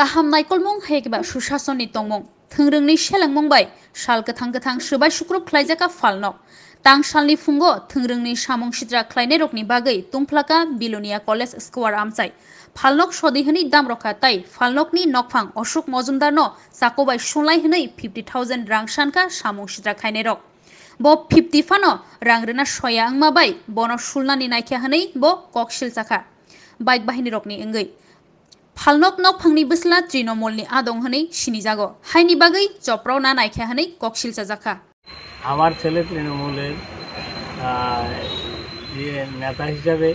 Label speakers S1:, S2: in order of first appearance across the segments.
S1: kaham naikolmung hekba sushasoni tongmung thöngröngni selangmungbai shal kathang kathang subai sukrup khlaijaka falnok tang shalni fungo thöngröngni samung sitra khlaine rokni bagai tungplaka bilonia college square amchai ফালনক সদিহনি দাম রখা তাই ফালনকনি নকফাং অশোক মজুমদার ন চাকোবাই সোলাই হনই fifty thousand রাং সানকা সামুং সিদ্রা খাইনে রক ব fifty ফান রাংরেনা সয়া আংমাবাই বন সুলনানি নাইখিয়া হনই ব ককশিল চাখা বাইক বাহিনী রকনি এঙ্গই ফালনক নক ফাংনি বসলা তৃণমূলনি আদং হनै সিনি জাগো হাইনি বাগৈ চপ্রাও না নাইখা হनै ককশিলসা জাখা
S2: আমার ছেলে তৃণমূলের নেতা হিসাবে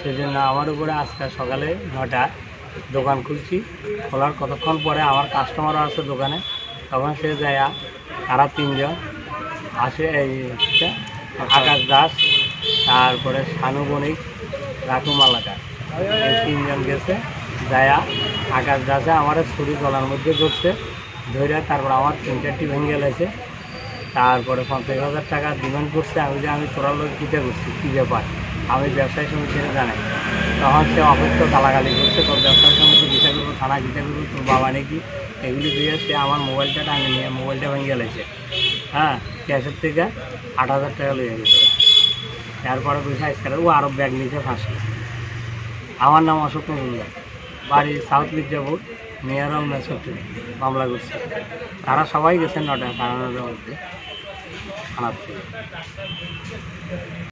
S2: সেজন্য আমার উপরে আজকে সকালে নটা দোকান খুলছি খোলার কতক্ষণ পরে আমার কাস্টমারও আছে দোকানে তখন সে যায় তারা তিনজন আসে এই আকাশ দাস তারপরে শানু বণিক রাখু মালাকার এই তিনজন গেছে, যায়া আকাশ দাসে আমার ছুরি গলার মধ্যে করছে ধরে তারপর আমার তিনটারটি ভেঙে গেছে তারপরে পঞ্চাশ হাজার টাকা ডিমান্ড করছে, আমি যে আমি তোরা লোক কিতে করছি, কী ব্যাপার? আমি ব্যবসায়ী সমিতির জানাই। তখন সে অবশ্য গালাগালি করছে, তোর ব্যবসায়ী সমিতি গীতা করব থানা গীতা করব, তোর বাবা নাকি? এগুলি দিয়ে সে আমার মোবাইলটা টাঙে নিয়ে, মোবাইলটা ভেঙে গেলেছে হ্যাঁ ক্যাশের থেকে আট হাজার টাকা লেগে গেছে। তারপরে পয়সা স্কারে ও আরও ব্যাগ নিচে ফাঁসি। আমার নাম অশোক মজুমদার। বাড়ি সাউথ মির্জাপুর মেয়ারম মেসটি মামলা করছে। তারা সবাই গেছেন নটা সাড়ে মধ্যে থানার থেকে।